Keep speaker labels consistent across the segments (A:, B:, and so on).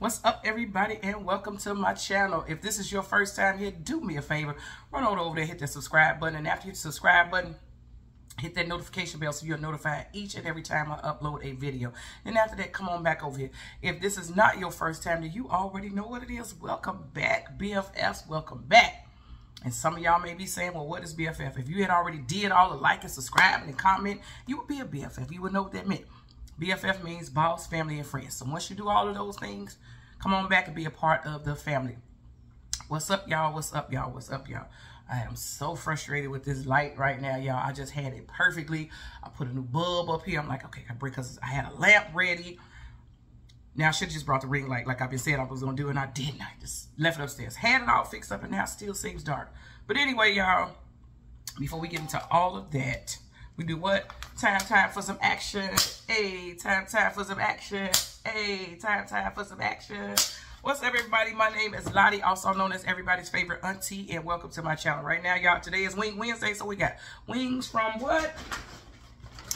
A: What's up, everybody, and welcome to my channel. If this is your first time here, do me a favor. Run on over there, hit that subscribe button, and after you hit the subscribe button, hit that notification bell so you're notified each and every time I upload a video. And after that, come on back over here. If this is not your first time, then you already know what it is. Welcome back, BFFs. Welcome back. And some of y'all may be saying, well, what is BFF? If you had already did all the like and subscribe and comment, you would be a BFF. You would know what that meant. BFF means boss, family, and friends. So once you do all of those things, come on back and be a part of the family. What's up, y'all? What's up, y'all? What's up, y'all? I am so frustrated with this light right now, y'all. I just had it perfectly. I put a new bulb up here. I'm like, okay, I break because I had a lamp ready. Now, I should have just brought the ring light like I've been saying I was going to do, and I didn't. I just left it upstairs. Had it all fixed up, and now still seems dark. But anyway, y'all, before we get into all of that, we do what? Time, time for some action. Hey, time, time for some action. Hey, time, time for some action. What's up, everybody? My name is Lottie, also known as everybody's favorite auntie, and welcome to my channel. Right now, y'all, today is Wing Wednesday, so we got wings from what?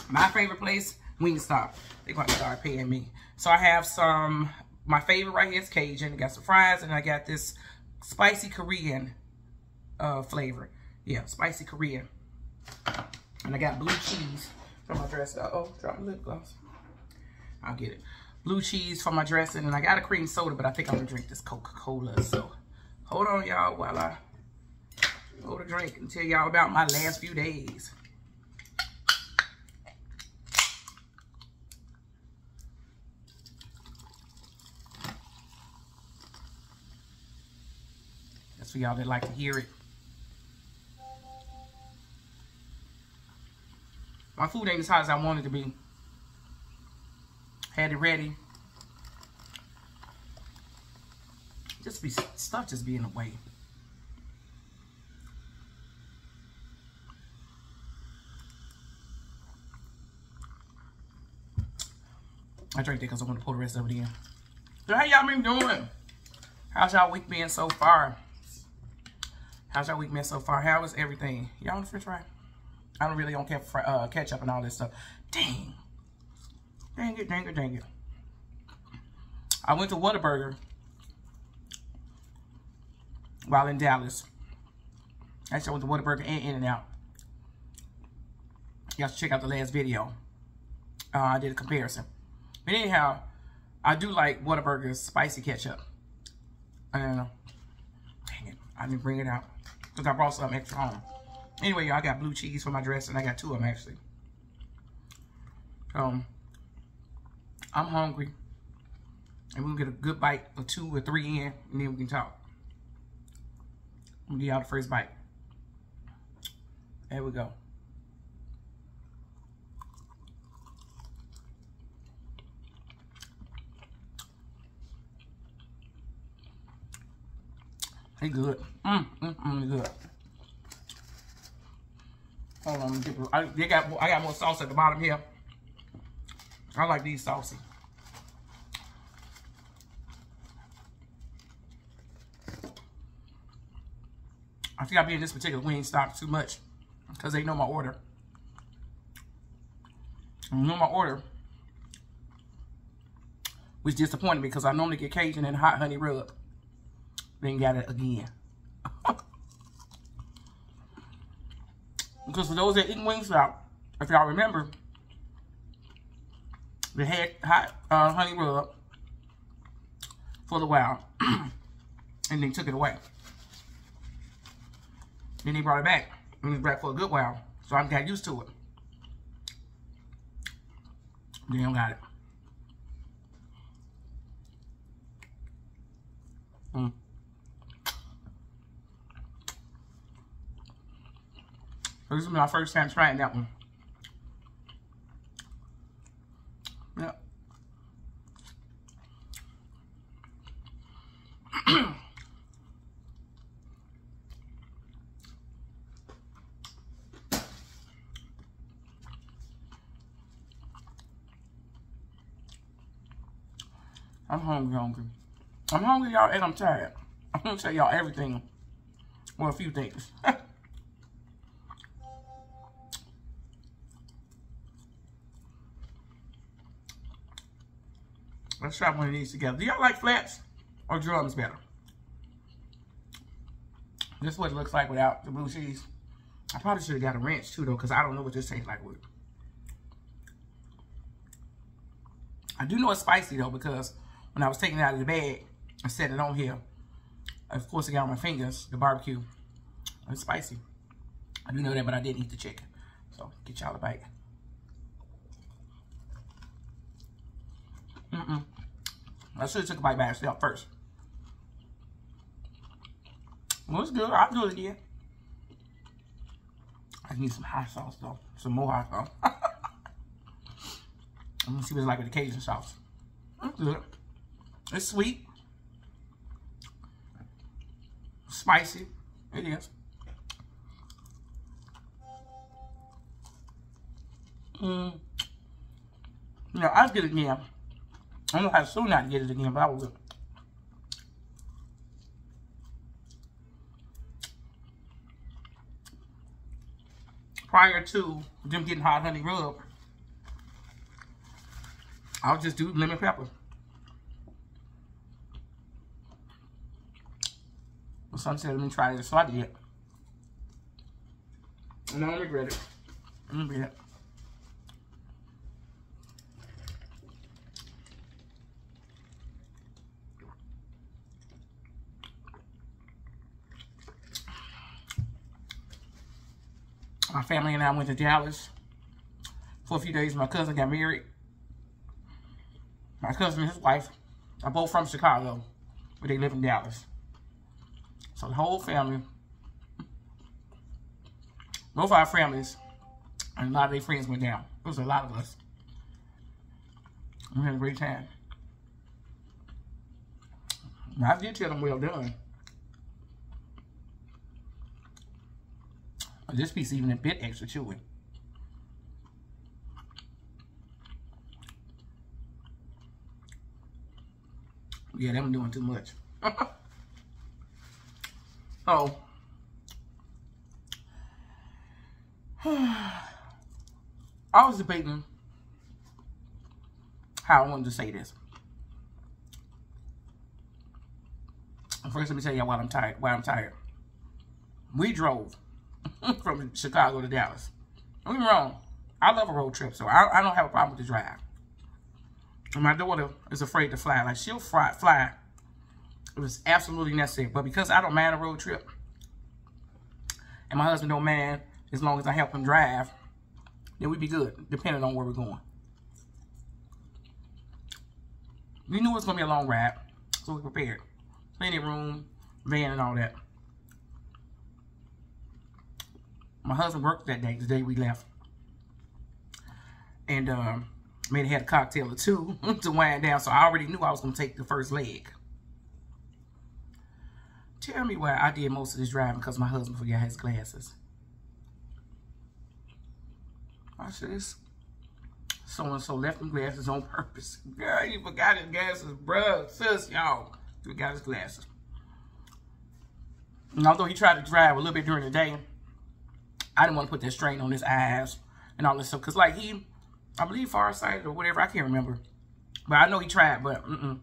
A: My favorite place, Wingstop. They're going to start paying me. So I have some, my favorite right here is Cajun. I got some fries, and I got this spicy Korean uh, flavor. Yeah, spicy Korean. And I got blue cheese for my dressing. Uh-oh, drop my lip gloss. I'll get it. Blue cheese for my dressing, and I got a cream soda, but I think I'm gonna drink this Coca-Cola. So hold on, y'all, while I go to drink and tell y'all about my last few days. That's for y'all that like to hear it. My food ain't as hot as I wanted to be. Had it ready. Just be stuff just be in the way. I drank it because I want to pour the rest of it in. So how y'all been doing? How's y'all week been so far? How's y'all week been so far? How is everything? Y'all on the french fry? I don't really don't care for uh, ketchup and all this stuff. Dang. Dang it, dang it, dang it. I went to Whataburger while in Dallas. Actually, I went to Whataburger and In-N-Out. You have to check out the last video. Uh, I did a comparison. But anyhow, I do like Whataburger's spicy ketchup. I don't know. Dang it. I didn't bring it out. Because I brought some extra home. Anyway, y'all, I got blue cheese for my dressing. And I got two of them, actually. Um, I'm hungry. And we'll get a good bite or two or three in, and then we can talk. I'm to give y'all the first bite. There we go. They good. Mmm, mmm, mmm, good. Hold on, I, they got, I got more sauce at the bottom here. I like these saucy. I think be in this particular Wingstop too much because they know my order. They know my order, which disappointed me because I normally get Cajun and hot honey rub. Then got it again. Because for those that eat Wingstop, if y'all remember, they had hot uh, honey rub for the while, and they took it away. Then they brought it back, and it was back for a good while. So I got used to it. They got it. Mm. This is my first time trying that one. Yep. I'm hungry, hungry. I'm hungry, y'all, and I'm tired. I'm gonna tell y'all everything. Well, a few things. Let's try one of these together. Do y'all like flats or drums better? This is what it looks like without the blue cheese. I probably should have got a ranch too though, because I don't know what this tastes like with. I do know it's spicy though, because when I was taking it out of the bag, and set it on here. Of course, it got on my fingers, the barbecue. It's spicy. I do know that, but I didn't eat the chicken. So, get y'all a bite. Mm-mm. I should have took a bite by itself first. Well, it's good. I'll do it again. I need some hot sauce, though. Some more hot sauce. I'm going to see what it's like with the Cajun sauce. It's good. It's sweet. Spicy. It is. Mm. Know, I'll get it again. I don't know how soon I get it again, but I will. Prior to them getting hot honey rub, I'll just do lemon pepper. My son said, let me try this, so I did. And I don't regret it. I don't regret it. My family and I went to Dallas for a few days. My cousin got married. My cousin and his wife are both from Chicago, but they live in Dallas. So the whole family, both our families, and a lot of their friends went down. It was a lot of us. We had a great time. I did tell them well done. This piece even a bit extra chewy. Yeah, them doing too much. oh. I was debating how I wanted to say this. First, let me tell y'all why I'm tired. Why I'm tired. We drove from Chicago to Dallas. Don't get me wrong. I love a road trip, so I, I don't have a problem with the drive. And my daughter is afraid to fly. Like, she'll fly, fly it was absolutely necessary. But because I don't mind a road trip, and my husband don't mind as long as I help him drive, then we'd be good, depending on where we're going. We knew it was going to be a long ride, so we prepared. Plenty of room, van and all that. My husband worked that day, the day we left. And um, made had a cocktail or two to wind down, so I already knew I was going to take the first leg. Tell me why I did most of this driving because my husband forgot his glasses. I said, so-and-so left him glasses on purpose. Girl, he forgot his glasses, bruh, sis, y'all. Forgot his glasses. And although he tried to drive a little bit during the day, I didn't want to put that strain on his eyes and all this stuff. Because, like, he, I believe farsighted or whatever. I can't remember. But I know he tried, but mm-mm.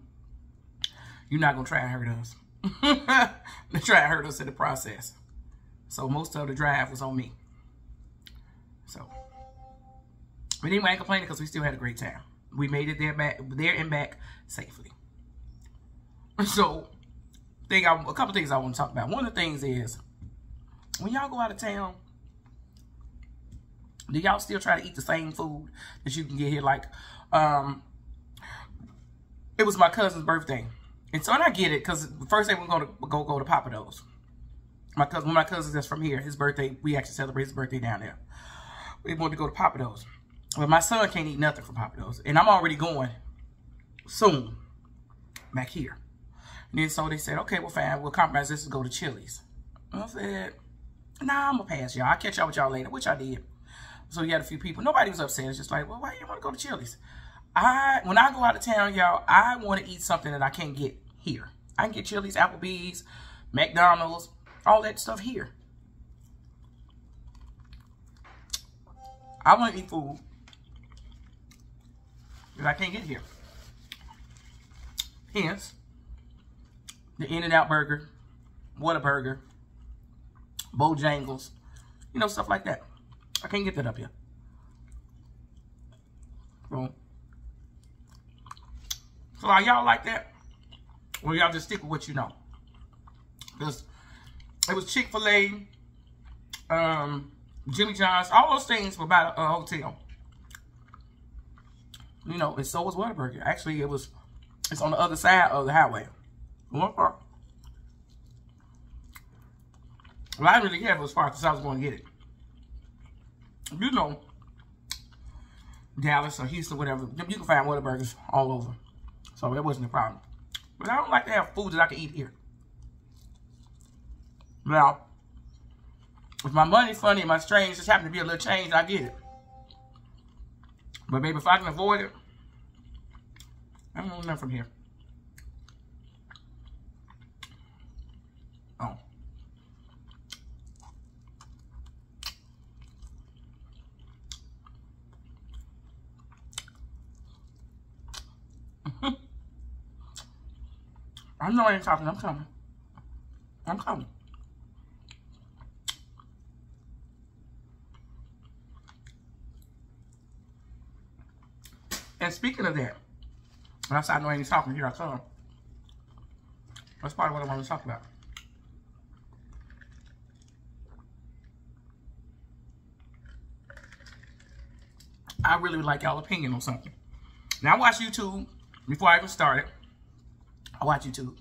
A: You're not going to try and hurt us. they try and hurt us in the process. So most of the drive was on me. So, but anyway, I ain't complaining because we still had a great time. We made it there back, there and back safely. So, thing I, a couple things I want to talk about. One of the things is when y'all go out of town, do y'all still try to eat the same food that you can get here? Like, um, it was my cousin's birthday. And so, and I get it, because the first day we're going to go go to Pappadeaux. My cousin, one of my cousins that's from here, his birthday, we actually celebrate his birthday down there. We wanted to go to Pappadeaux. But my son can't eat nothing from Pappadeaux. And I'm already going soon back here. And then so they said, okay, well, fine, we'll compromise this and go to Chili's. And I said, nah, I'm going to pass y'all. I'll catch y'all with y'all later, which I did. So we had a few people. Nobody was upset. It's just like, well, why do you want to go to Chili's? I When I go out of town, y'all, I want to eat something that I can't get here. I can get Chili's, Applebee's, McDonald's, all that stuff here. I want to eat food that I can't get here. Hence, the In-N-Out Burger, Whataburger, Bojangles, you know, stuff like that. I can't get that up here. So, so are y'all like that? Or y'all just stick with what you know? Because it was Chick-fil-A, um, Jimmy John's, all those things were by a hotel. You know, and so was Whataburger. Actually, it was, it's on the other side of the highway. One far. Well, I didn't really care if it far because I was going to get it. You know, Dallas or Houston, whatever, you can find Whataburgers all over. So that wasn't a problem. But I don't like to have food that I can eat here. Now, if my money's funny and my strange just happen to be a little change, I get it. But maybe if I can avoid it, I don't know nothing from here. Ain't talking. I'm coming. I'm coming. And speaking of that, when I said I know I ain't talking, here I come. That's part of what I want to talk about. I really would like y'all opinion on something. Now I watch YouTube before I even started. I watch YouTube.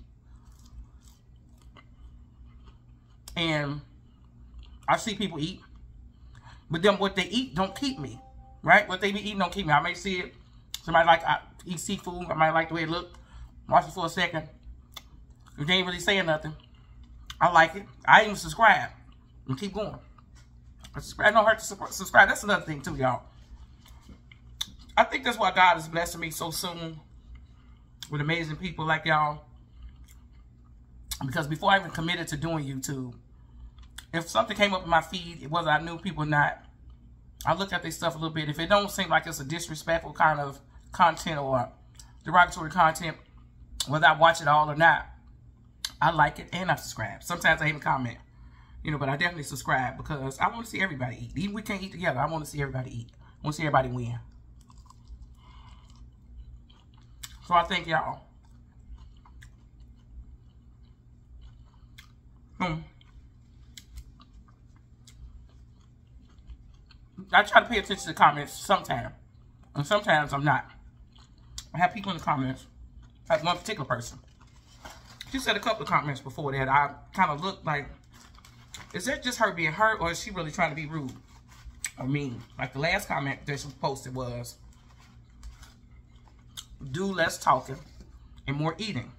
A: And I see people eat. But then what they eat don't keep me. Right? What they be eating don't keep me. I may see it. Somebody like I eat seafood. I might like the way it look. Watch it for a second. If they ain't really saying nothing. I like it. I even subscribe. And keep going. I subscribe. don't hurt to subscribe. That's another thing too, y'all. I think that's why God is blessing me so soon with amazing people like y'all. Because before I even committed to doing YouTube, if something came up in my feed, it whether I knew people or not, I looked at this stuff a little bit. If it don't seem like it's a disrespectful kind of content or derogatory content, whether I watch it all or not, I like it and I subscribe. Sometimes I even comment, you know, but I definitely subscribe because I want to see everybody eat. Even we can't eat together. I want to see everybody eat. I want to see everybody win. So I thank y'all. Hmm. I try to pay attention to the comments sometimes. And sometimes I'm not. I have people in the comments. Like one particular person. She said a couple of comments before that. I kind of looked like, is that just her being hurt or is she really trying to be rude or mean? Like the last comment that she posted was, do less talking and more eating.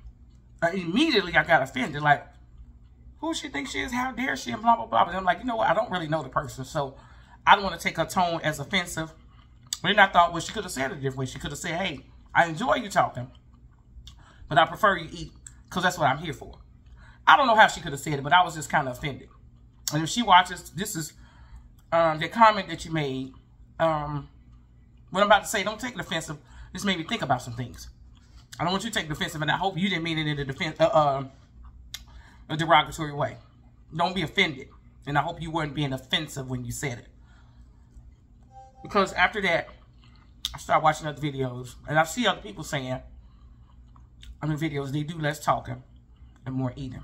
A: Immediately I got offended. Like, who she think she is? How dare she? And blah, blah, blah. But I'm like, you know what? I don't really know the person. So I don't want to take her tone as offensive. But then I thought, well, she could have said it a different way. She could have said, hey, I enjoy you talking. But I prefer you eat because that's what I'm here for. I don't know how she could have said it, but I was just kind of offended. And if she watches, this is um, the comment that you made. Um, what I'm about to say, don't take it offensive. This made me think about some things. I don't want you to take defensive, and I hope you didn't mean it in a defense, uh, uh, a derogatory way. Don't be offended, and I hope you weren't being offensive when you said it. Because after that, I start watching other videos, and I see other people saying on the videos they do less talking and more eating.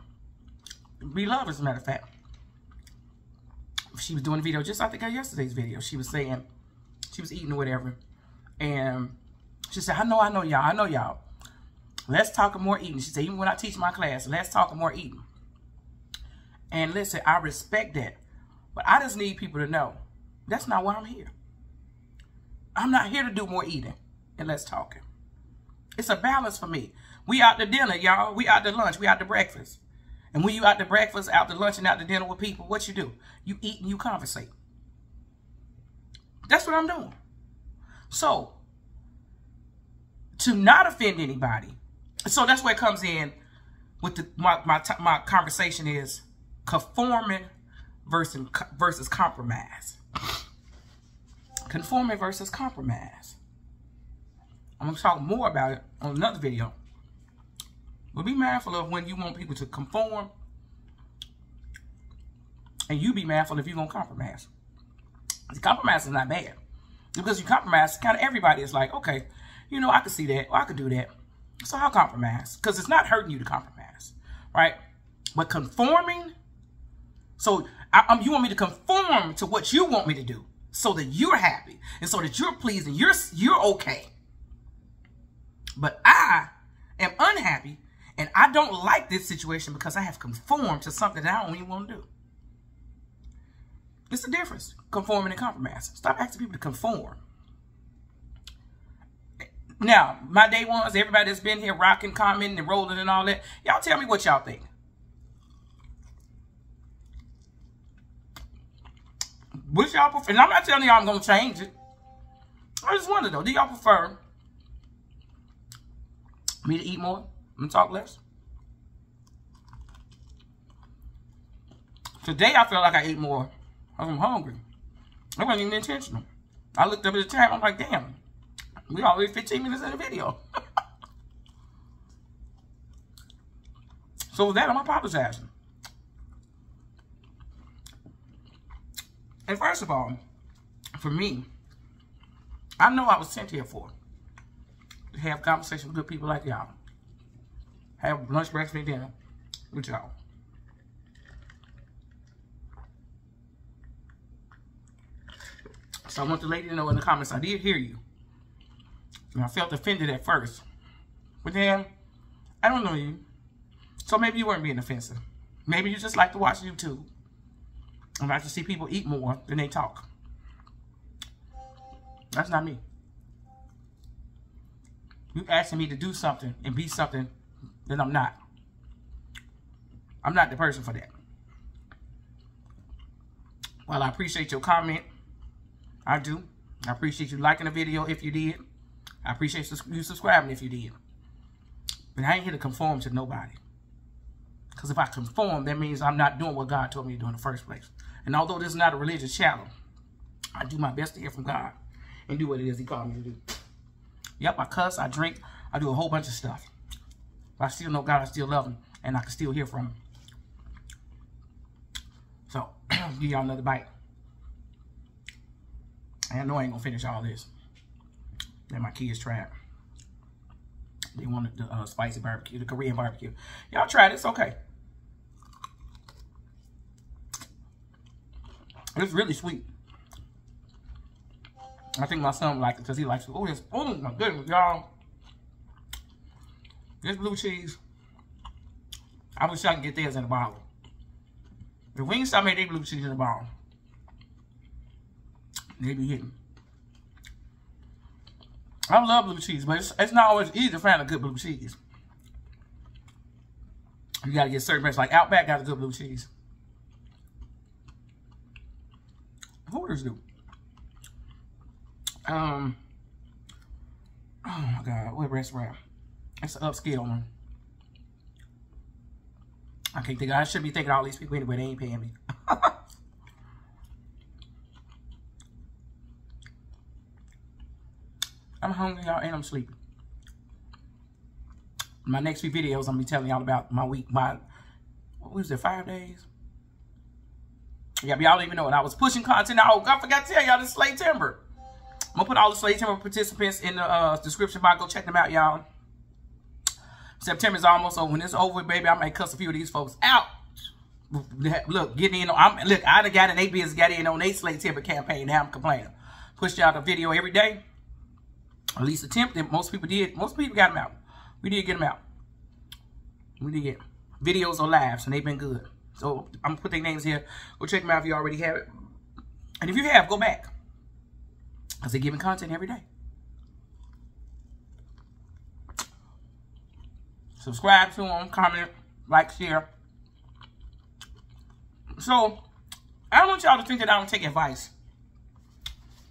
A: We love, as a matter of fact. She was doing a video just I think yesterday's video. She was saying she was eating or whatever, and she said, I know, I know y'all. I know y'all. Let's talk more eating. She said, even when I teach my class, let's talk more eating. And listen, I respect that. But I just need people to know that's not why I'm here. I'm not here to do more eating and less talking. It's a balance for me. We out to dinner, y'all. We out to lunch. We out to breakfast. And when you out to breakfast, out to lunch, and out to dinner with people, what you do? You eat and you conversate. That's what I'm doing. So, to not offend anybody. So that's where it comes in with the, my, my, my conversation is conforming versus, versus compromise. Conforming versus compromise. I'm going to talk more about it on another video. But be mindful of when you want people to conform. And you be mindful if you're going to compromise. The compromise is not bad. Because you compromise, kind of everybody is like, okay, you know, I could see that. I could do that. So I'll compromise. Because it's not hurting you to compromise. Right? But conforming, so I, um, you want me to conform to what you want me to do so that you're happy and so that you're pleased and you're, you're okay. But I am unhappy and I don't like this situation because I have conformed to something that I don't even want to do. It's the difference, conforming and compromising. Stop asking people to conform. Now, my day ones, everybody that's been here rocking, commenting, and rolling and all that, y'all tell me what y'all think. Which y'all prefer? And I'm not telling y'all I'm going to change it. I just wonder, though, do y'all prefer me to eat more and talk less? Today, I feel like I ate more. I'm hungry. It wasn't even intentional. I looked up at the time. I'm like, damn, we already 15 minutes in the video. so that, I'm apologizing. And first of all, for me, I know I was sent here for to have conversation with good people like y'all. Have lunch, breakfast, and dinner with y'all. So I want the lady to know in the comments, I did hear you. And I felt offended at first. But then, I don't know you. So maybe you weren't being offensive. Maybe you just like to watch YouTube. And like to see people eat more than they talk. That's not me. You asking me to do something and be something that I'm not. I'm not the person for that. Well, I appreciate your comment. I do. I appreciate you liking the video if you did. I appreciate you subscribing if you did. But I ain't here to conform to nobody. Because if I conform, that means I'm not doing what God told me to do in the first place. And although this is not a religious channel, I do my best to hear from God and do what it is he called me to do. Yep, I cuss, I drink, I do a whole bunch of stuff. But I still know God, I still love him, and I can still hear from him. So, give y'all another bite. I know I ain't gonna finish all this. Then my kids tried. They wanted the uh, spicy barbecue, the Korean barbecue. Y'all try it, it's okay. It's really sweet. I think my son liked it because he likes it. Oh, this, oh my goodness, y'all. This blue cheese, I wish I could get theirs in a bottle. The Wingstop made their blue cheese in a bottle. They be hitting. I love blue cheese, but it's, it's not always easy to find a good blue cheese. You gotta get certain brands. Like Outback got a good blue cheese. Hooters do. Um. Oh my God, what restaurant? It's an upscale one. I can't think. I should be thinking all these people anyway. They ain't paying me. I'm hungry, y'all, and I'm sleepy. My next few videos, I'm gonna be telling y'all about my week, my what was it, five days? Yeah, y'all don't even know it. I was pushing content out. I forgot to tell y'all this Slaytember. I'm gonna put all the Slaytember participants in the uh, description box. Go check them out, y'all. September's almost over. When it's over, baby, I might cuss a few of these folks out. Look, getting in on, I'm, look, I done got an ABS got in on a Slaytember campaign. Now I'm complaining. Pushed out a video every day. At least attempt attempted. Most people did. Most people got them out. We did get them out. We did get videos or lives, and they've been good. So I'm gonna put their names here. Go check them out if you already have it. And if you have, go back. Because they're giving content every day. Subscribe to them, comment, like, share. So, I don't want y'all to think that I don't take advice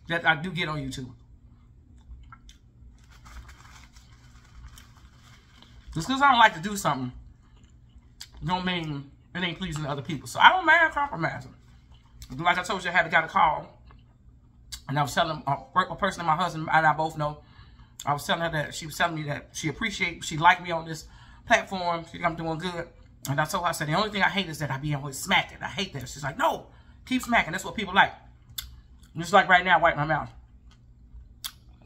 A: that I do get on YouTube. Just because I don't like to do something don't mean it ain't pleasing to other people. So I don't mind compromising. Like I told you, I had got a call. And I was telling a, person that my husband and I both know. I was telling her that she was telling me that she appreciate, she liked me on this platform. She think I'm doing good. And I told her, I said, the only thing I hate is that I be always smacking. I hate that. She's like, no, keep smacking. That's what people like. Just like right now, wipe my mouth.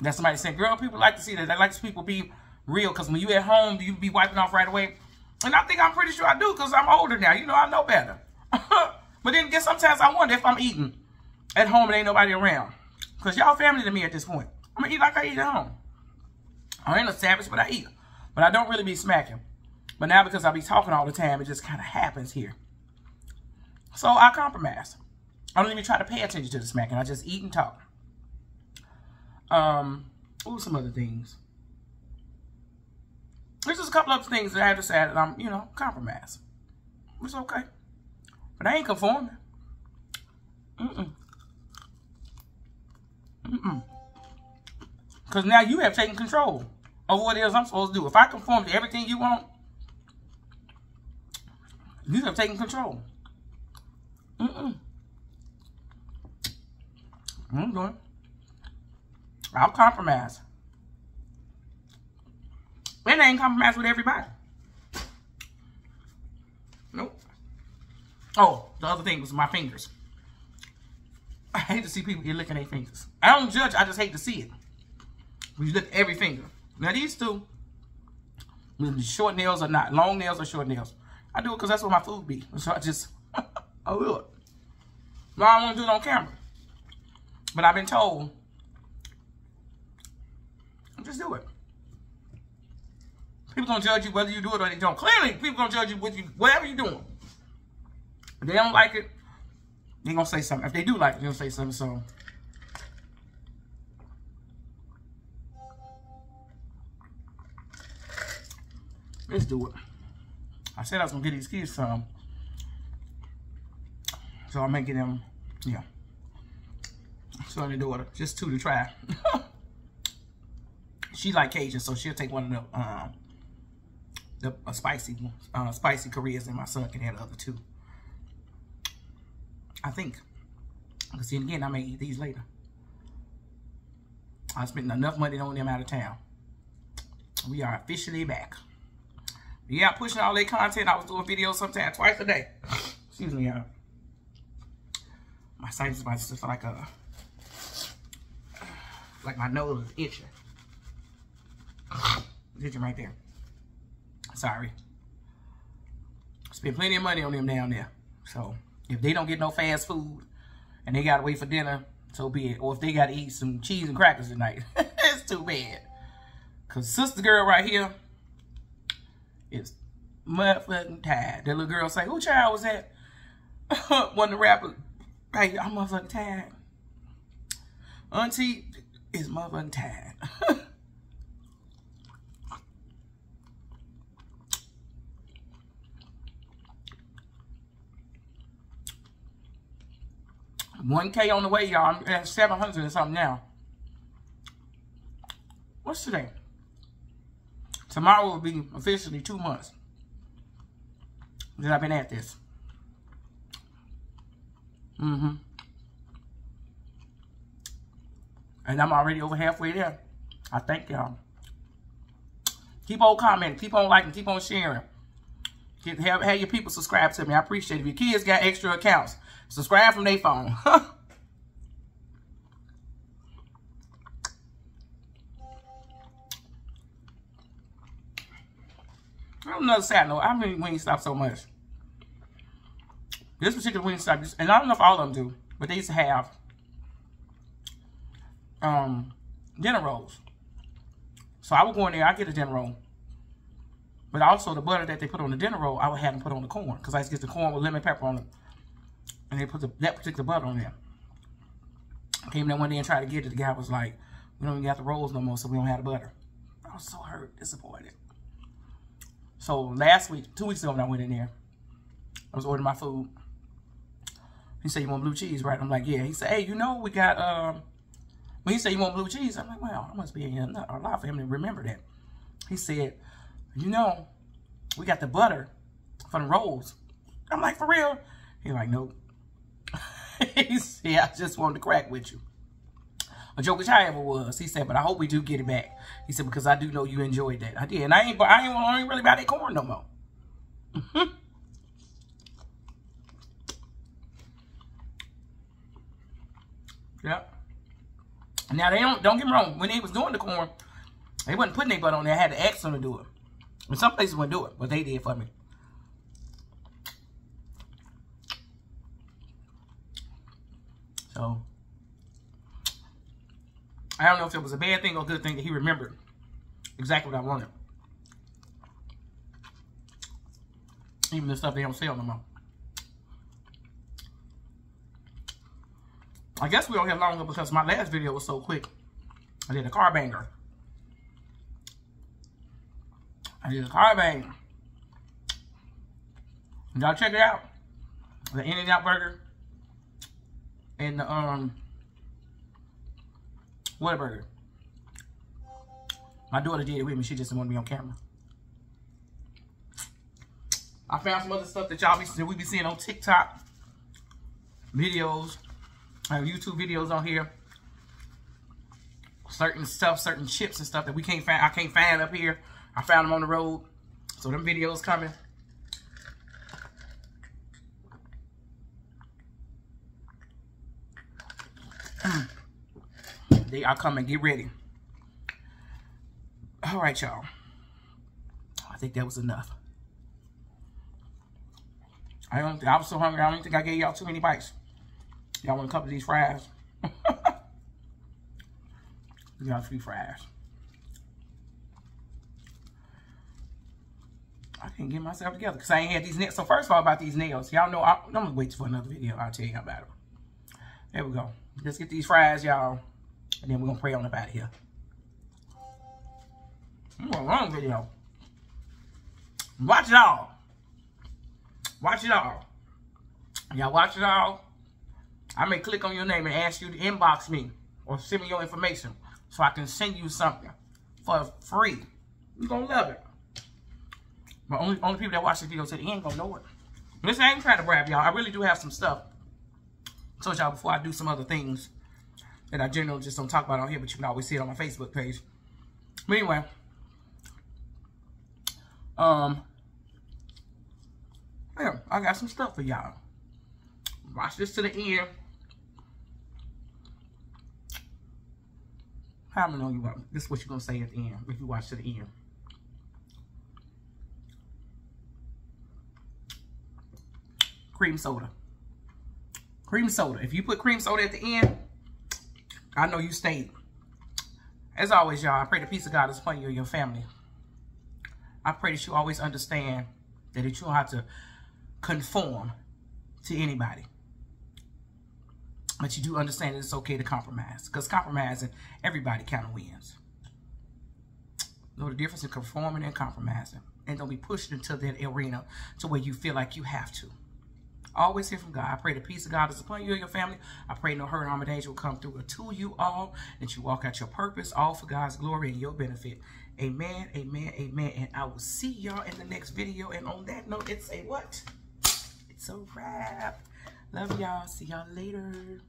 A: That somebody said, girl, people like to see that. They like to see people be real. Because when you at home, you be wiping off right away. And I think I'm pretty sure I do because I'm older now. You know, I know better. but then guess sometimes I wonder if I'm eating at home and ain't nobody around. Because y'all family to me at this point. I'm going to eat like I eat at home. I ain't a savage, but I eat. But I don't really be smacking. But now because I be talking all the time, it just kind of happens here. So I compromise. I don't even try to pay attention to the smacking. I just eat and talk. Um, ooh, some other things. There's just a couple other things that I have decided I'm, you know, compromise. It's okay. But I ain't conforming. Mm-mm. Mm-mm. Because now you have taken control of what it is I'm supposed to do. If I conform to everything you want, you have taken control. Mm-mm. I'm doing. I'll compromise. And I ain't compromise with everybody. Nope. Oh, the other thing was my fingers. I hate to see people get licking their fingers. I don't judge, I just hate to see it. We lick every finger. Now these two, short nails or not, long nails or short nails. I do it because that's what my food be. So I just, I will it. No, I don't want to do it on camera. But I've been told, just do it. People gonna judge you whether you do it or they don't. Clearly, people gonna judge you with you whatever you're doing. If they don't like it, they gonna say something. If they do like it, they're gonna say something. So let's do it. I said I was gonna get these kids some. So I'm making them, yeah. So I'm gonna do it just two to try. she like Cajun, so she'll take one of the um the uh, spicy uh, spicy Koreas, and my son can have the other two. I think. Because then again, I may eat these later. I spent enough money on them out of town. We are officially back. Yeah, pushing all that content. I was doing videos sometimes twice a day. Excuse me, y'all. My sinus is just like a like my nose is itching. itching right there. Sorry. Spend plenty of money on them down there. So if they don't get no fast food and they gotta wait for dinner, so be it. Or if they gotta eat some cheese and crackers tonight, it's too bad. Cause sister girl right here is motherfucking tired. That little girl say, who child was that? One of the rappers, hey, I'm motherfucking tired. Auntie is motherfucking tired. One K on the way, y'all. I'm at 700 or something now. What's today? Tomorrow will be officially two months that I've been at this. Mm-hmm. And I'm already over halfway there. I thank y'all. Keep on commenting. Keep on liking. Keep on sharing. Get, have, have your people subscribe to me. I appreciate it. If your kids got extra accounts, subscribe from their phone. i another sad note. I mean Wingstop so much. This particular Wingstop, and I don't know if all of them do, but they used to have um, dinner rolls. So I would go in there, I get a dinner roll. But also the butter that they put on the dinner roll, I would have them put on the corn. Because I used to get the corn with lemon pepper on it. And they put the, that particular butter on there. Came there one day and tried to get it. The guy was like, we don't even got the rolls no more, so we don't have the butter. I was so hurt, disappointed. So last week, two weeks ago when I went in there, I was ordering my food. He said, you want blue cheese, right? I'm like, yeah. He said, hey, you know, we got, um, when he said, you want blue cheese? I'm like, well, I must be in a lot for him to remember that. He said, you know, we got the butter for the rolls. I'm like, for real? He's like, nope. he said, I just wanted to crack with you. a joke which I ever was. He said, but I hope we do get it back. He said, because I do know you enjoyed that. I did. And I ain't, I ain't, I ain't really about that corn no more. Mm-hmm. Yep. Now they don't don't get me wrong. When they was doing the corn, they wasn't putting their butt on there. I had to ask them to do it. And some places wouldn't do it, but they did for me. So I don't know if it was a bad thing or a good thing that he remembered exactly what I wanted. Even the stuff they don't sell no more. I guess we don't have longer because my last video was so quick. I did a car banger. I did a car banger. Y'all check it out. The In-N-Out Burger. And the, um, Whataburger. My daughter did it with me. She just didn't want to be on camera. I found some other stuff that y'all be that we be seeing on TikTok videos. I have YouTube videos on here. Certain stuff, certain chips and stuff that we can't find. I can't find up here. I found them on the road. So them videos coming. They are coming. Get ready. All right, y'all. I think that was enough. I don't. I was so hungry. I don't think I gave y'all too many bites. Y'all want a couple of these fries? we got three fries. I can't get myself together because I ain't had these nails. So first of all, about these nails, y'all know I, am gonna wait for another video. I'll tell you about them. There we go. Let's get these fries, y'all, and then we're gonna pray on the about here. A long video. Watch it all. Watch it all. Y'all watch it all. I may click on your name and ask you to inbox me or send me your information so I can send you something for free. You're to love it. But only, only people that watch the video say they ain't going to know it. Listen, I ain't trying to brag, y'all. I really do have some stuff. I told y'all before I do some other things that I generally just don't talk about on here, but you can always see it on my Facebook page. But anyway, um, yeah, I got some stuff for y'all. Watch this to the end. How many know you want? This is what you're gonna say at the end if you watch to the end. Cream soda. Cream soda. If you put cream soda at the end, I know you stayed. As always, y'all, I pray the peace of God is upon you and your family. I pray that you always understand that you don't have to conform to anybody. But you do understand that it's okay to compromise. Because compromising, everybody kind of wins. Know the difference in conforming and compromising. And don't be pushed into that arena to where you feel like you have to. Always hear from God. I pray the peace of God is upon you and your family. I pray no hurt, harm, or danger will come through to you all. That you walk out your purpose, all for God's glory and your benefit. Amen, amen, amen. And I will see y'all in the next video. And on that note, it's a what? It's a wrap. Love y'all. See y'all later.